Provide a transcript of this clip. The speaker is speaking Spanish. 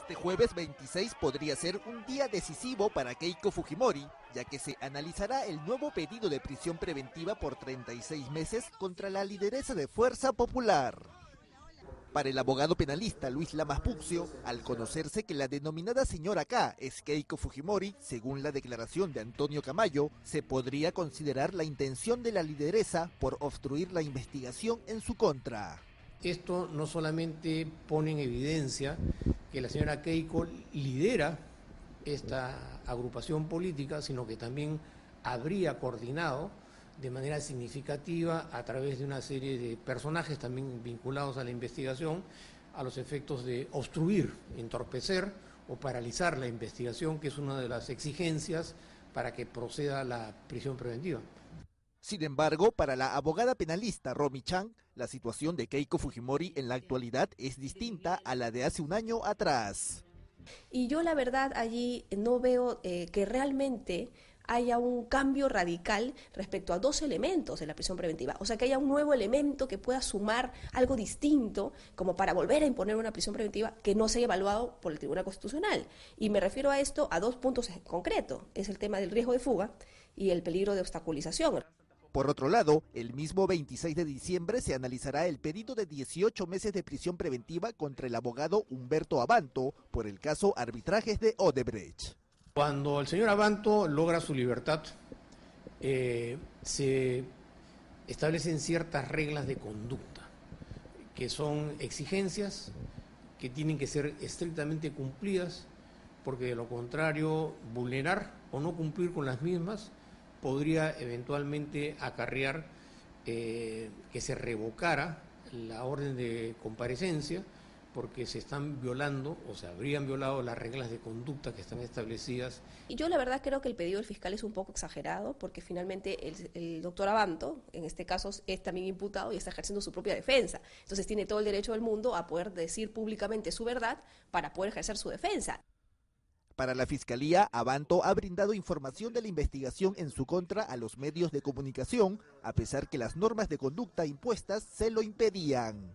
Este jueves 26 podría ser un día decisivo para Keiko Fujimori, ya que se analizará el nuevo pedido de prisión preventiva por 36 meses contra la lideresa de Fuerza Popular. Para el abogado penalista Luis Lamas Puxio, al conocerse que la denominada señora K es Keiko Fujimori, según la declaración de Antonio Camayo, se podría considerar la intención de la lideresa por obstruir la investigación en su contra. Esto no solamente pone en evidencia que la señora Keiko lidera esta agrupación política, sino que también habría coordinado de manera significativa a través de una serie de personajes también vinculados a la investigación a los efectos de obstruir, entorpecer o paralizar la investigación, que es una de las exigencias para que proceda la prisión preventiva. Sin embargo, para la abogada penalista Romy Chang, la situación de Keiko Fujimori en la actualidad es distinta a la de hace un año atrás. Y yo la verdad allí no veo eh, que realmente haya un cambio radical respecto a dos elementos de la prisión preventiva. O sea, que haya un nuevo elemento que pueda sumar algo distinto como para volver a imponer una prisión preventiva que no se haya evaluado por el Tribunal Constitucional. Y me refiero a esto a dos puntos en concreto. Es el tema del riesgo de fuga y el peligro de obstaculización. Por otro lado, el mismo 26 de diciembre se analizará el pedido de 18 meses de prisión preventiva contra el abogado Humberto Abanto por el caso arbitrajes de Odebrecht. Cuando el señor Abanto logra su libertad, eh, se establecen ciertas reglas de conducta, que son exigencias que tienen que ser estrictamente cumplidas, porque de lo contrario, vulnerar o no cumplir con las mismas podría eventualmente acarrear eh, que se revocara la orden de comparecencia porque se están violando o se habrían violado las reglas de conducta que están establecidas. Y yo la verdad creo que el pedido del fiscal es un poco exagerado porque finalmente el, el, doctor Abanto, en este caso, es también imputado y está ejerciendo su propia defensa. Entonces tiene todo el derecho del mundo a poder decir públicamente su verdad para poder ejercer su defensa. Para la Fiscalía, Abanto ha brindado información de la investigación en su contra a los medios de comunicación, a pesar que las normas de conducta impuestas se lo impedían.